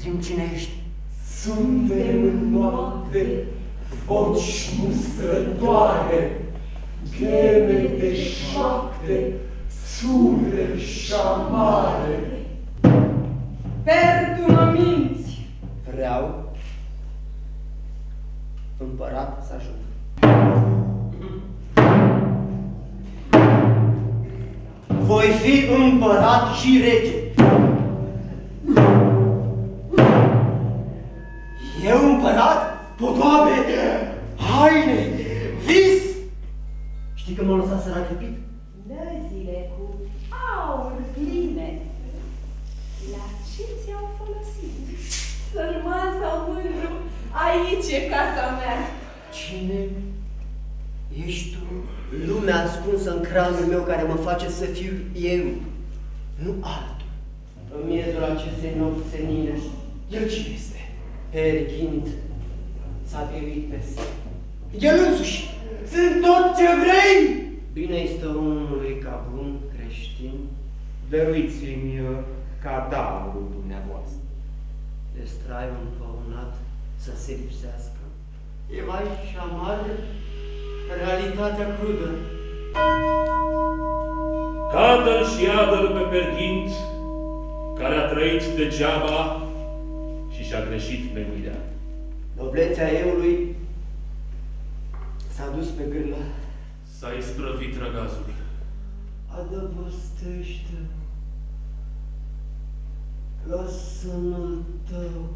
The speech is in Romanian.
Zim cine ești? Suntem în noapte, voci mustrătoare, gheme de șapte, sure și șamare. Per tu mă minți! Vreau împărat să ajung. Voi fi împărat și rege. Podoabe, haine, vis! Știi că m-a lăsat sărac lipit? Lăzile cu aur pline. La ce ți-au folosit? Sărman sau mândru, aici e casa mea. Cine ești tu? Lumea ascunsă în craniul meu care mă face să fiu eu, nu altul. În miezul acestei nopți senine, el cine este? Perghint s-a biruit pe El însuși! Sunt tot ce vrei! Bine este omului ca bun creștin. Dăruiți-mi uh, cadavrul dumneavoastră. Destraiul împăunat să se lipsească. E mai și amară realitatea crudă. Cadă-l și iadă pe Perghint, care a trăit degeaba și și-a greșit menirea. Noblețea eului s-a dus pe gârlă. S-a isprăvit răgazul. Adăpostește-mă la sânul tău.